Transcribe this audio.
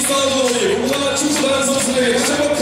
사운드 우리 공부와 축구단 선수들에게 다시 한번